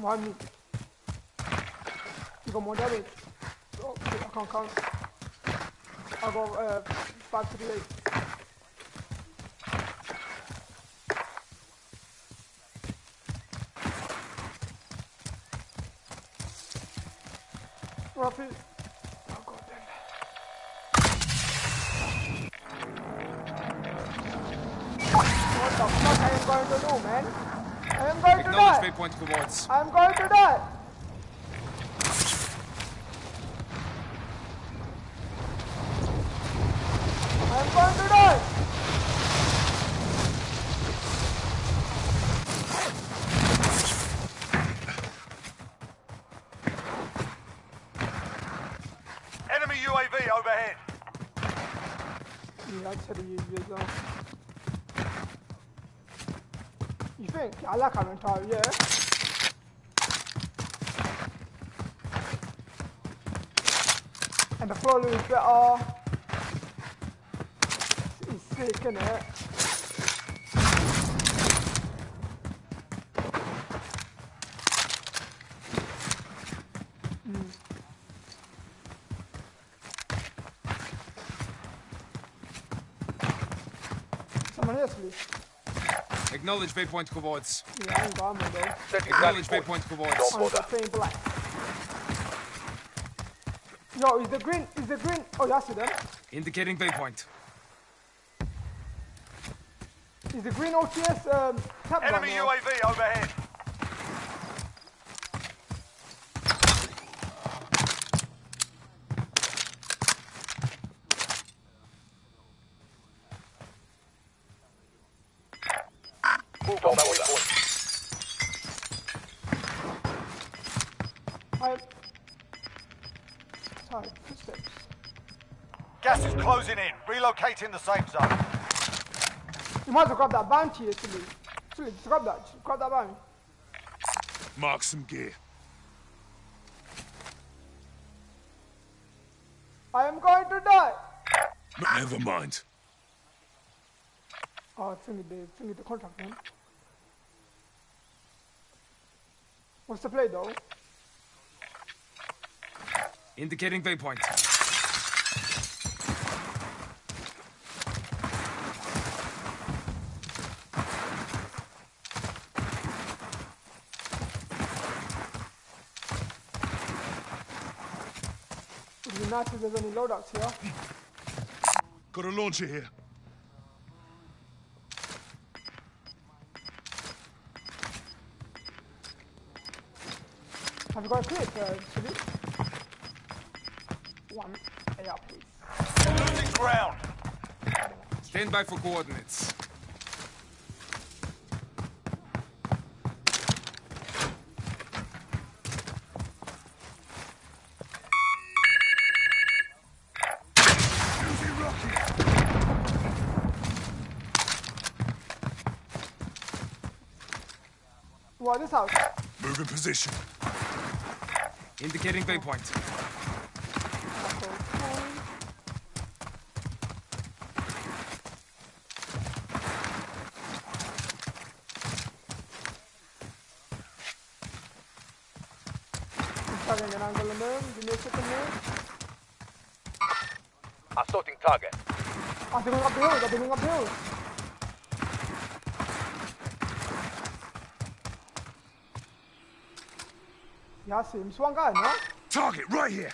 Behind me. You got more damage. Oh, I can't count. I got uh, 538. Rafi. Oh, God damn. What the fuck I am going to do, man? I am going to Acknowledge die. waypoint coordinates. I'm going to die. I'm going to die. Enemy UAV overhead. Yeah, I'd You think? I like our entire, yeah. And the flow is better. It's sick, innit? Mm. Someone else, please. Acknowledge waypoint coordinates. Yeah, I ain't got ammo though. Setting Acknowledge rally point. waypoint coordinates. Oh, the plain black. Yo, is the green, is the green, oh, yeah, I see them. Indicating waypoint. Is the green OTS um, tap Enemy gun, or- UAV overhead. Sorry, footsteps. Gas is closing in. Relocating the safe zone. You might as well grab that bounty, actually. Actually, just grab that, just grab that bounty. Mark some gear. I am going to die! Never mind. Oh, thingy the, thingy the contract, man. What's the play, though? Indicating waypoint. It would be nice if there's any loadouts here. Got a launcher here. Have you got a clip, uh, Salute? One. Yeah, please. Losing ground. Stand by for coordinates. What, this house? Move in position. Indicating waypoint. That's okay. I'm starting an angle on them. Give me a second here. Assaulting target. Ah, they're going up the hill. They're going up the hill. Yeah, I see him. It's one guy, no? Target right here.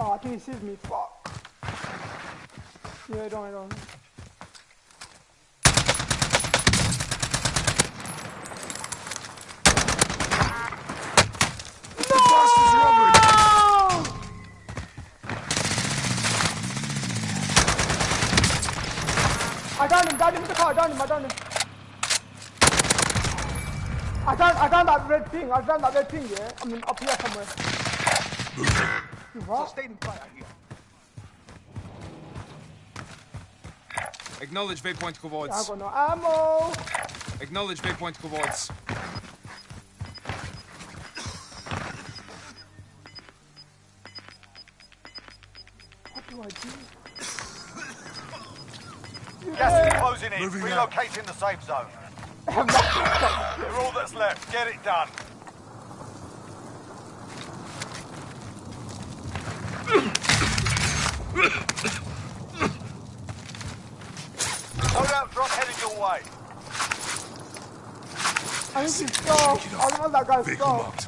Oh, I think he sees me. Fuck. Yeah, I don't, I don't. I downed him, downed him in the car, downed him, I downed him. I downed, I downed that red ping, I downed that red ping, yeah? I mean, up here somewhere. You what? Acknowledge waypoint I coordinates. got no ammo. Acknowledge waypoint coordinates. Gas is closing in. Moving out. Relocating the safe zone. You're all that's left. Get it done. Loadout drop headed your way. I need to stop. I don't want that guy to Vehicle stop. marked.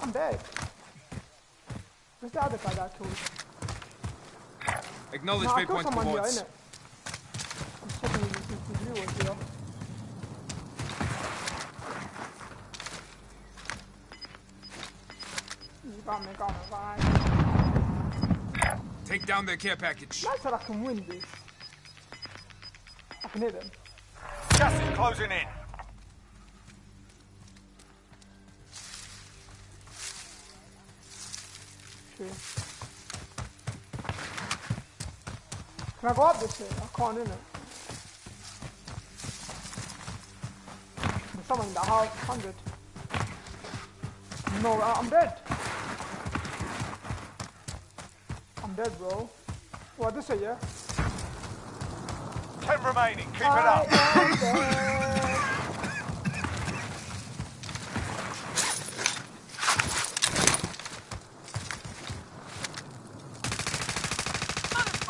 I'm dead. Where's the other guy that I killed? Acknowledge No, I killed waypoint someone here, I'm checking if this is you or here. You got me, got me, bye. Take down their care package. I said I can win this. I can hit him. Gas is closing in. Can I go up this way? I can't, innit? There's someone in the house, 100. No, I- I'm dead. I'm dead, bro. What, did this way, yeah? Ten remaining. Keep it up. am dead.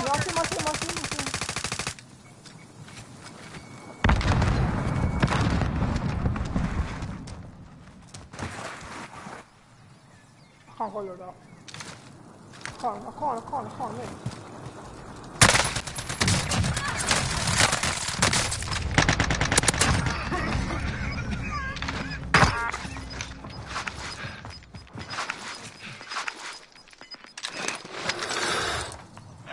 Yeah, I see him, I see him, I see him, I see him. I can't hold it up. I can't, I can't, I I can't, mate.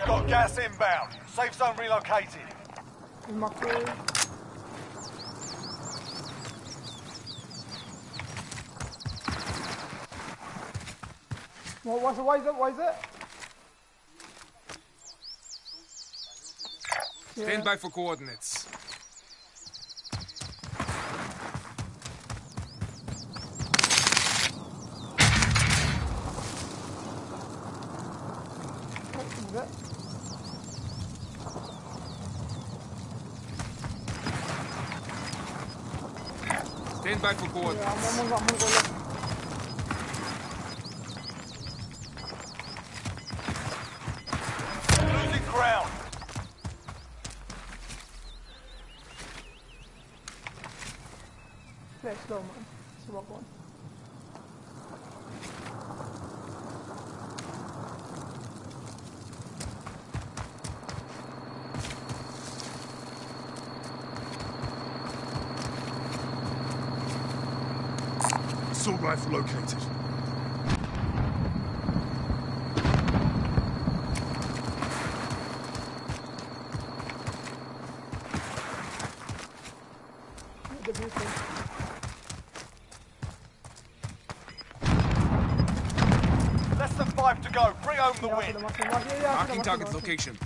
Got gas inbound. Safe zone relocated. In my crew. What, what's it? What is it? What is it? Stand by for coordinates. What is it? Stand by for Yeah, coordinates. I'm, I'm, gonna- I'm gonna go look. Losing ground. Play it slow, man. See what going. Assault rifle located. Less than five to go. Bring home the Yeah, I see win. Marking I see them, I see- yeah, yeah, I see them, Marking I see target them, I see them. location.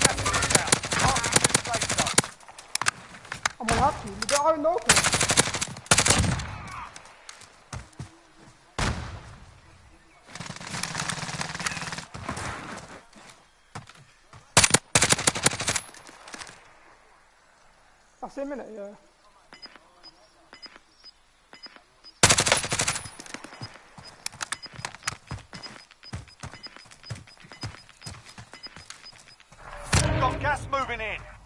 Gas is inbound. Marking new safe zone. I'm gonna have to. They are. I see him in it, yeah. Got gas moving in.